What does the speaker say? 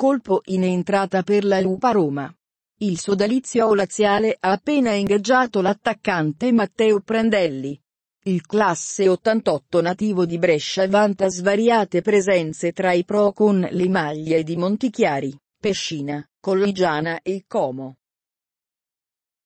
Colpo in entrata per la Lupa Roma. Il sodalizio laziale ha appena ingaggiato l'attaccante Matteo Prandelli. Il classe 88 nativo di Brescia vanta svariate presenze tra i pro con le maglie di Montichiari, Pescina, Colligiana e Como.